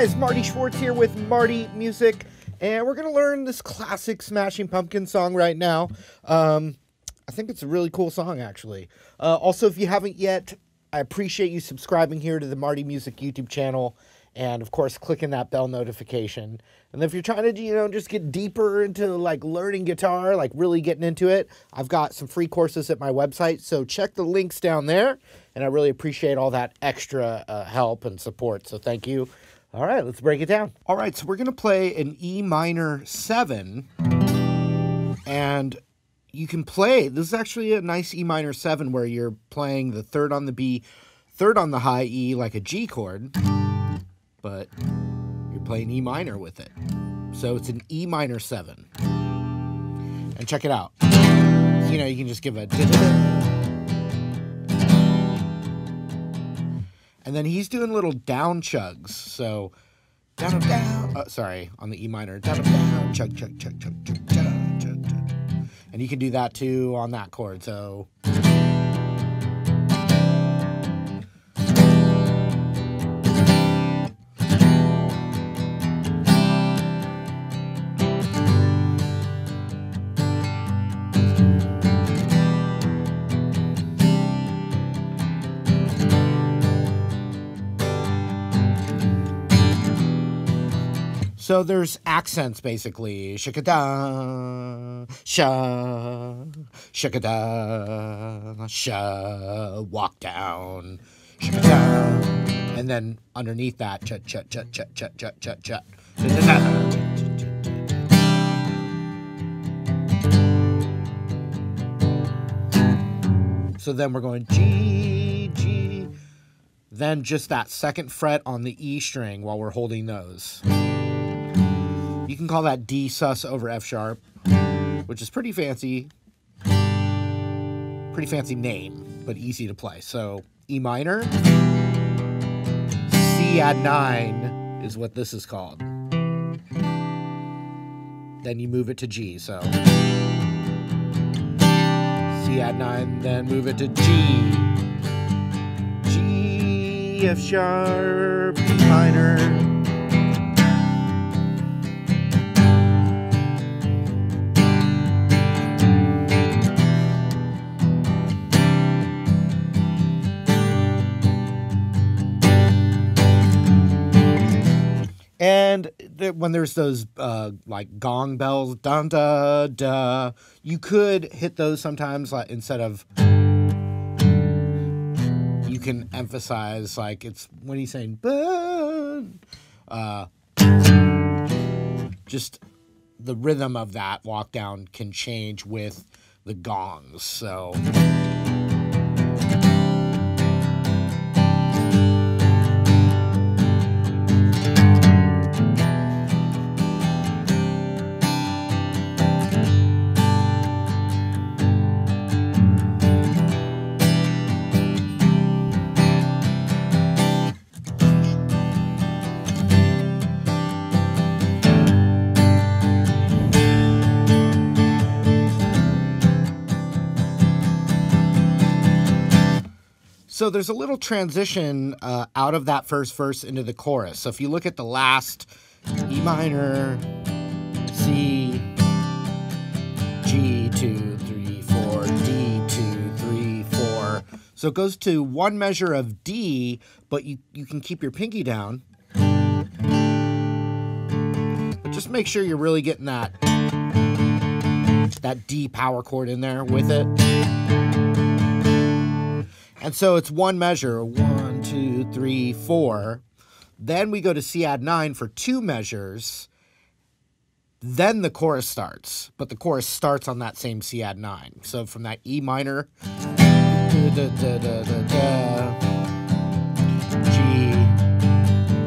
Marty Schwartz here with Marty Music, and we're gonna learn this classic Smashing Pumpkin song right now. Um, I think it's a really cool song, actually. Uh, also, if you haven't yet, I appreciate you subscribing here to the Marty Music YouTube channel, and of course, clicking that bell notification. And if you're trying to, you know, just get deeper into like learning guitar, like really getting into it, I've got some free courses at my website, so check the links down there. And I really appreciate all that extra uh, help and support. So thank you. All right, let's break it down. All right, so we're going to play an E minor 7. And you can play, this is actually a nice E minor 7 where you're playing the third on the B, third on the high E like a G chord, but you're playing E minor with it. So it's an E minor 7. And check it out. You know, you can just give a. And then he's doing little down chugs. So down up down. Uh, sorry, on the E minor. Down up down. Chug chug chug chug chug chug chug. chug. And you can do that too on that chord. So. So there's accents basically. Shakada, sha, shakada, sha, walk down, shakada. And then underneath that, chut, chut, chut, chut, chut, chut, chut, chut. So then we're going G, G, then just that second fret on the E string while we're holding those. You can call that D sus over F sharp, which is pretty fancy. Pretty fancy name, but easy to play. So E minor, C add 9 is what this is called. Then you move it to G, so C add 9, then move it to G. G, F sharp, E minor. And th- when there's those uh, like gong bells, dun da da, you could hit those sometimes like instead of. You can emphasize like it's when he's saying burn, uh, just the rhythm of that walk down can change with the gongs. So. So there's a little transition uh, out of that first verse into the chorus. So if you look at the last E minor, C, G, two, three, four, D, two, three, four. So it goes to one measure of D, but you, you can keep your pinky down. But just make sure you're really getting that that D power chord in there with it. And so it's one measure, one, two, three, four. Then we go to C add nine for two measures. Then the chorus starts, but the chorus starts on that same C add nine. So from that E minor, da, da, da, G,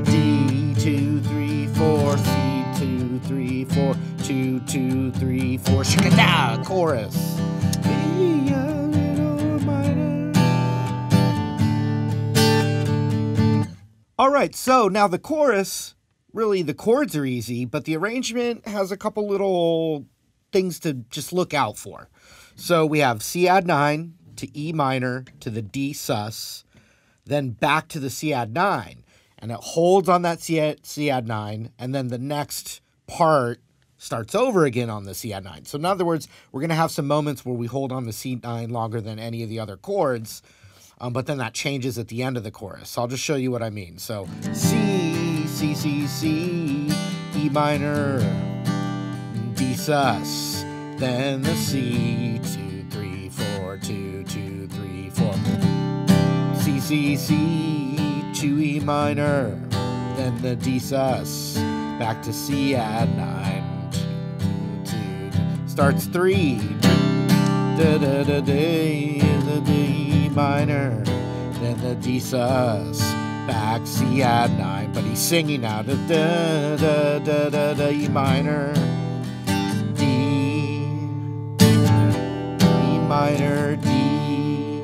D, two, three, four, C, two, three, four, two, two, three, four, shakada, chorus. Right, so now the chorus, really the chords are easy, but the arrangement has a couple little things to just look out for. So we have C add 9 to E minor to the D sus, then back to the C add 9. and it holds on that C, C add 9, and then the next part starts over again on the C add 9. So, in other words, we're going to have some moments where we hold on the C9 longer than any of the other chords, um, but then that changes at the end of the chorus. So, I'll just show you what I mean. So, C, C, C, C, E minor, D sus, then the C, two, three, four, two, two, three, four, C, C, C, two E minor, then the D sus, back to C add nine, two, two, two, starts three, da da da da, the D minor, then the D sus, back C add nine, but he's singing now, da da da da da, da E minor, D, E minor, D,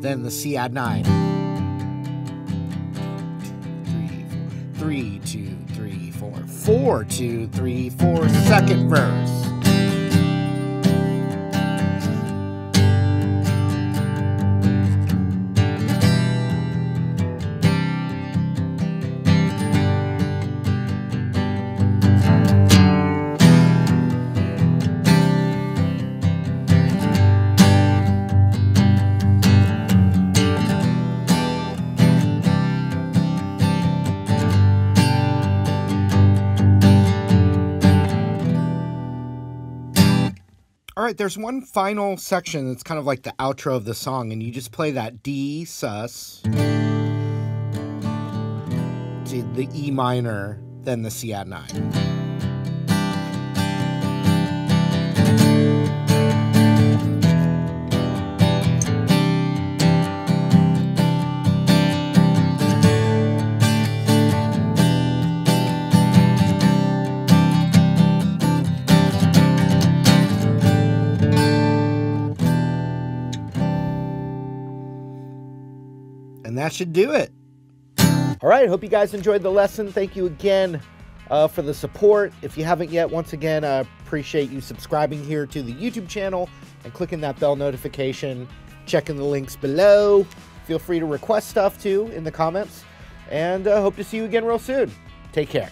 then the C add nine. Three, three, two, three, four, four, two, three, four, second verse. Right, there's one final section that's kind of like the outro of the song, and you just play that D sus to the E minor, then the C add nine. That should do it. All right, hope you guys enjoyed the lesson. Thank you again uh, for the support. If you haven't yet, once again, I appreciate you subscribing here to the YouTube channel and clicking that bell notification, checking the links below. Feel free to request stuff too in the comments, and uh, hope to see you again real soon. Take care.